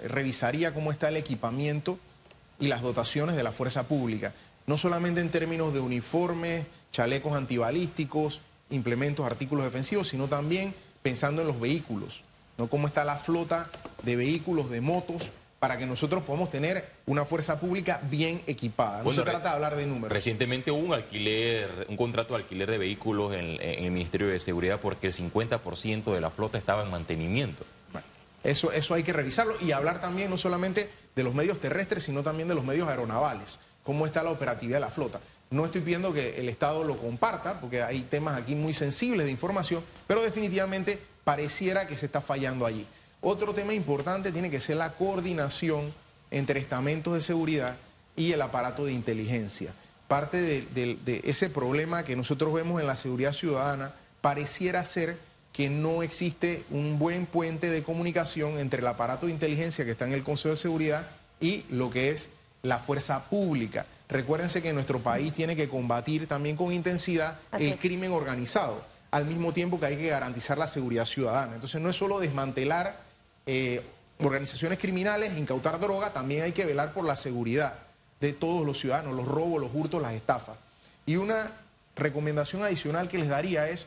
revisaría cómo está el equipamiento y las dotaciones de la fuerza pública, no solamente en términos de uniformes, chalecos antibalísticos, implementos, artículos defensivos, sino también pensando en los vehículos, ¿no? Cómo está la flota de vehículos, de motos, para que nosotros podamos tener una fuerza pública bien equipada. No Bueno, se trata de hablar de números. Recientemente hubo un alquiler, un contrato de alquiler de vehículos en, en el Ministerio de Seguridad porque el 50% de la flota estaba en mantenimiento. Eso, eso hay que revisarlo y hablar también no solamente de los medios terrestres, sino también de los medios aeronavales, cómo está la operatividad de la flota. No estoy pidiendo que el Estado lo comparta, porque hay temas aquí muy sensibles de información, pero definitivamente pareciera que se está fallando allí. Otro tema importante tiene que ser la coordinación entre estamentos de seguridad y el aparato de inteligencia. Parte de ese problema que nosotros vemos en la seguridad ciudadana pareciera ser que no existe un buen puente de comunicación entre el aparato de inteligencia que está en el Consejo de Seguridad y lo que es la fuerza pública. Recuérdense que nuestro país tiene que combatir también con intensidad Así el es. crimen organizado, al mismo tiempo que hay que garantizar la seguridad ciudadana. Entonces no es solo desmantelar eh, organizaciones criminales, incautar droga, también hay que velar por la seguridad de todos los ciudadanos, los robos, los hurtos, las estafas. Y una recomendación adicional que les daría es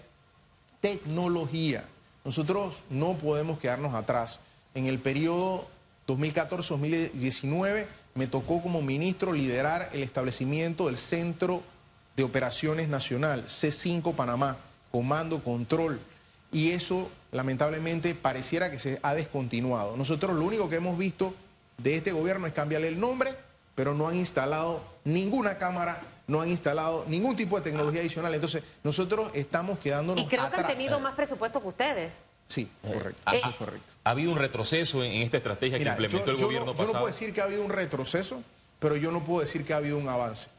tecnología. Nosotros no podemos quedarnos atrás. En el periodo 2014-2019 me tocó como ministro liderar el establecimiento del Centro de Operaciones Nacional, C5 Panamá, Comando, Control. Y eso lamentablemente pareciera que se ha descontinuado. Nosotros lo único que hemos visto de este gobierno es cambiarle el nombre, pero no han instalado ninguna cámara, no han instalado ningún tipo de tecnología adicional. Entonces, nosotros estamos quedándonos Y creo que han tenido más presupuesto que ustedes. Sí, correcto. ¿Ha, eso es correcto. ha habido un retroceso en, en esta estrategia Mira, que implementó yo, el yo gobierno no, yo no pasado? puedo decir que ha habido un retroceso, pero yo no puedo decir que ha habido un avance.